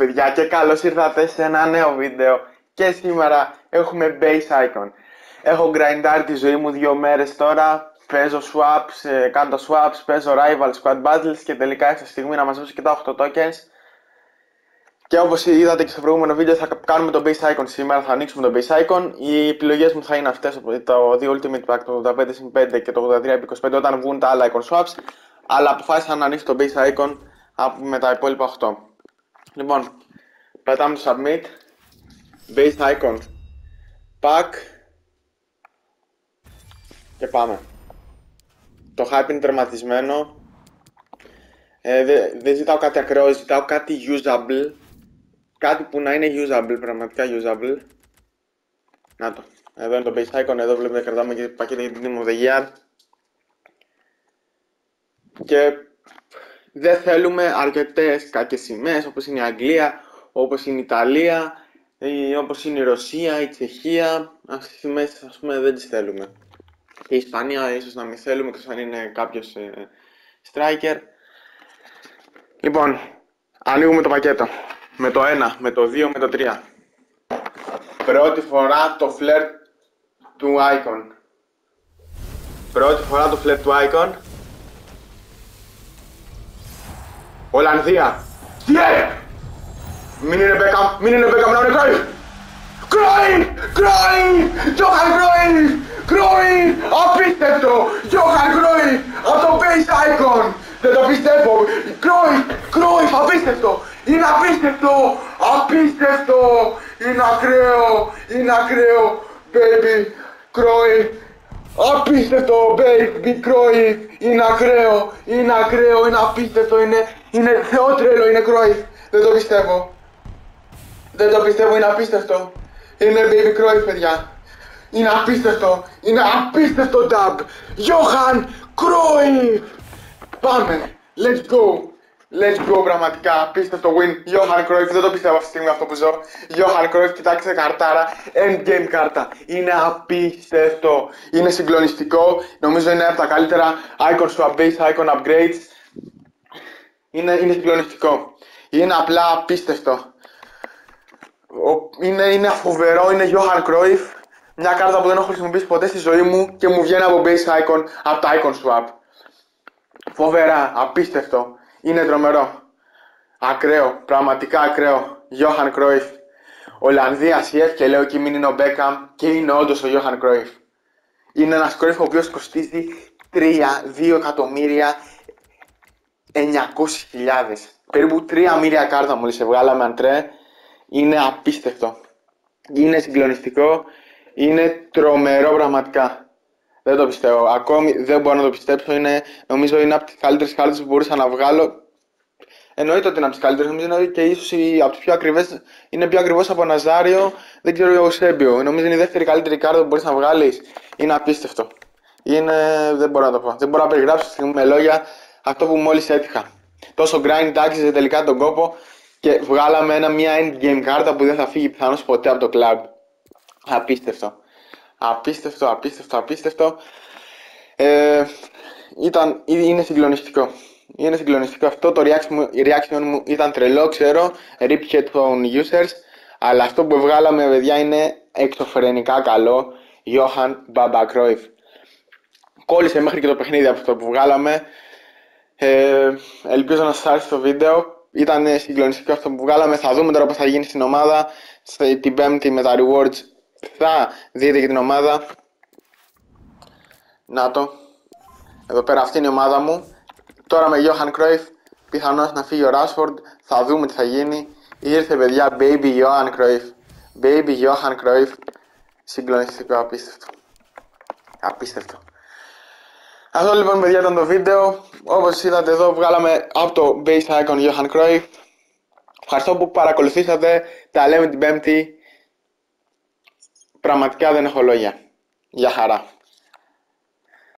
Παιδιά και καλώς ήρθατε σε ένα νέο βίντεο και σήμερα έχουμε base icon. Έχω grindard τη ζωή μου δύο μέρες τώρα, παίζω swaps, ε, κάνω swaps, παίζω rival squad battles και τελικά έρθει στιγμή να μαζέψω και τα 8 tokens. Και όπως είδατε και στο προηγούμενο βίντεο θα κάνουμε το base icon σήμερα, θα ανοίξουμε το base icon. Οι επιλογές μου θα είναι αυτές, το 2 ultimate pack, το 85 και το 83 όταν βγουν τα άλλα icon swaps. Αλλά αποφάσισα να ανοίξω το base icon με τα υπόλοιπα 8. Λοιπόν, πατάμε το submit, base icon, pack και πάμε. Το hype είναι τερματισμένο. Ε, δεν δε ζητάω κάτι ακραίο, ζητάω κάτι usable. Κάτι που να είναι usable, πραγματικά usable. Να το. Εδώ είναι το base icon, εδώ βλέπετε κρατάμε και πακέτα για την Team of the Year. Και δεν θέλουμε αρκετές κακές σημαίες όπως είναι η Αγγλία, όπως είναι η Ιταλία, όπως είναι η Ρωσία, η Τσεχία. Αυτές τις σημαίες ας πούμε δεν τις θέλουμε. Η Ισπανία ίσως να μην θέλουμε, εκτός αν είναι κάποιος ε, striker. Λοιπόν, ανοίγουμε το πακέτο. Με το 1, με το 2, με το 3. Πρώτη φορά το flirt του icon. Πρώτη φορά το flirt του icon. Ολλανδία. Yeah! Μην είναι Μπέκαμ, μην είναι Μπέκαμ να είναι Κρόι. Κρόι, Κρόι, Γιώχαν Κρόι, Κρόι, απίστευτο, Γιώχαν Κρόι, από το Base Icon. Δεν το πιστεύω. Κρόι, Κρόι, απίστευτο. Είναι απίστευτο, απίστευτο. Είναι ακραίο, είναι ακραίο, baby, Κρόι. Απίστευτο, baby, Κρόι. Είναι ακραίο, είναι ακραίο, είναι απίστευτο, είναι, είναι θεότρελο, είναι Κρόι. Δεν το πιστεύω. Δεν το πιστεύω, είναι απίστευτο. Είναι baby Cruyff, παιδιά. Είναι απίστευτο. Είναι απίστευτο dub. Johan Cruyff. Πάμε. Let's go. Let's go πραγματικά. Απίστευτο win. Johan Cruyff. Δεν το πιστεύω αυτή τη στιγμή αυτό που ζω. Johan Cruyff, κοιτάξτε καρτάρα. Endgame κάρτα. Είναι απίστευτο. Είναι συγκλονιστικό. Νομίζω είναι από τα καλύτερα icon swap base, icon upgrades. Είναι, είναι συγκλονιστικό. Είναι απλά απίστευτο είναι, είναι φοβερό, είναι Johan Cruyff. Μια κάρτα που δεν έχω χρησιμοποιήσει ποτέ στη ζωή μου και μου βγαίνει από base icon, από το icon swap. Φοβερά, απίστευτο. Είναι τρομερό. Ακραίο, πραγματικά ακραίο. Johan Cruyff. Ολλανδία CF και λέω και μην είναι ο Beckham και είναι όντως ο Johan Cruyff. Είναι ένας Cruyff ο οποίος κοστίζει 3-2 εκατομμύρια 900.000. Περίπου 3 μίλια κάρτα μόλις σε βγάλαμε αντρέ είναι απίστευτο. Είναι συγκλονιστικό. Είναι τρομερό πραγματικά. Δεν το πιστεύω. Ακόμη δεν μπορώ να το πιστέψω. Είναι, νομίζω είναι από τις καλύτερες κάρτες που μπορούσα να βγάλω. Εννοείται ότι είναι από τις καλύτερες. Νομίζω είναι και ίσως από τις πιο ακριβές. Είναι πιο ακριβώς από Ναζάριο. Δεν ξέρω ο Σέμπιο. Νομίζω είναι η δεύτερη καλύτερη κάρτα που μπορείς να βγάλεις. Είναι απίστευτο. Είναι, δεν μπορώ να το πω. Δεν μπορώ να περιγράψω με λόγια αυτό που μόλις έτυχα. Τόσο grind άξιζε τελικά τον κόπο και βγάλαμε ένα, μια endgame κάρτα που δεν θα φύγει πιθανώς ποτέ από το club. Απίστευτο. Απίστευτο, απίστευτο, απίστευτο. Ε, ήταν, είναι συγκλονιστικό. Είναι συγκλονιστικό αυτό. Το reaction μου, η reaction μου ήταν τρελό, ξέρω. Rip headphone users. Αλλά αυτό που βγάλαμε, παιδιά, είναι εξωφρενικά καλό. Johan Babakroif. Κόλλησε μέχρι και το παιχνίδι από αυτό που βγάλαμε. Ε, ελπίζω να σας άρεσε το βίντεο ήταν συγκλονιστικό αυτό που βγάλαμε. Θα δούμε τώρα πώς θα γίνει στην ομάδα. Την πέμπτη με τα rewards θα δείτε και την ομάδα. Να το. Εδώ πέρα αυτή είναι η ομάδα μου. Τώρα με Johan Cruyff πιθανώς να φύγει ο Rashford. Θα δούμε τι θα γίνει. Ήρθε παιδιά Baby Johan Cruyff. Baby Johan Cruyff. Συγκλονιστικό, απίστευτο. Απίστευτο. Αυτό λοιπόν παιδιά ήταν το βίντεο. Όπως είδατε εδώ βγάλαμε από το base icon Johan Cruyff. Ευχαριστώ που παρακολουθήσατε. Τα λέμε την πέμπτη. Πραγματικά δεν έχω λόγια. Γεια χαρά.